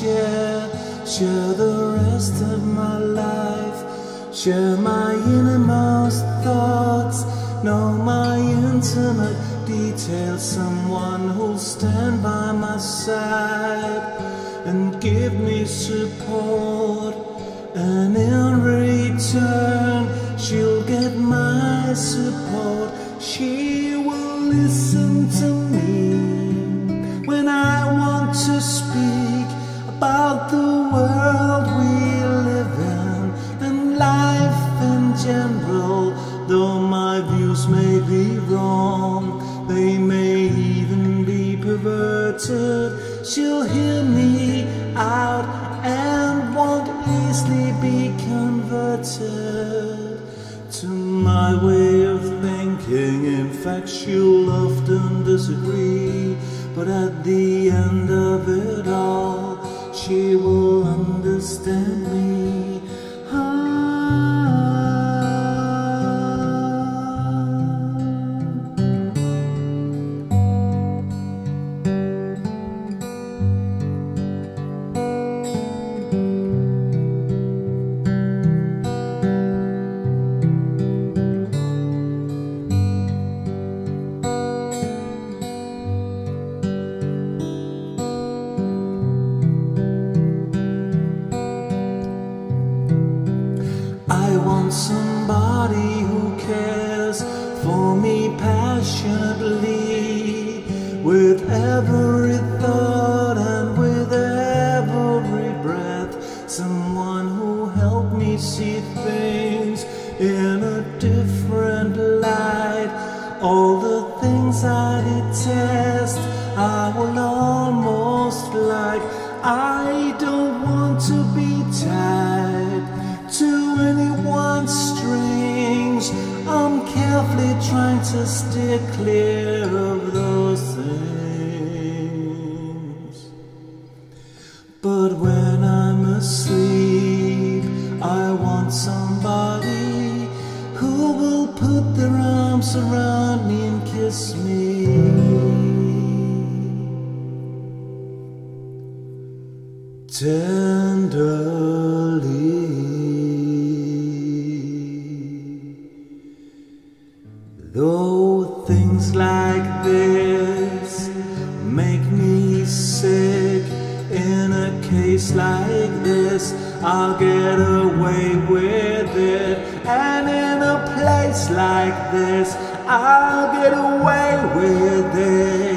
share, share the rest of my life, share my innermost thoughts, know my intimate details, someone who'll stand by my side and give me support, and in return, she'll get my support. About the world we live in and life in general. Though my views may be wrong, they may even be perverted. She'll hear me out and won't easily be converted to my way of thinking. In fact, she'll often disagree, but at the end of it all, she will understand me. Somebody who cares for me passionately with every thought and with every breath. Someone who helped me see things in a different light. All the things I detest, I will clear of those things. But when I'm asleep, I want somebody who will put their arms around me and kiss me. Tenderly. Though things like this make me sick, in a case like this, I'll get away with it. And in a place like this, I'll get away with it.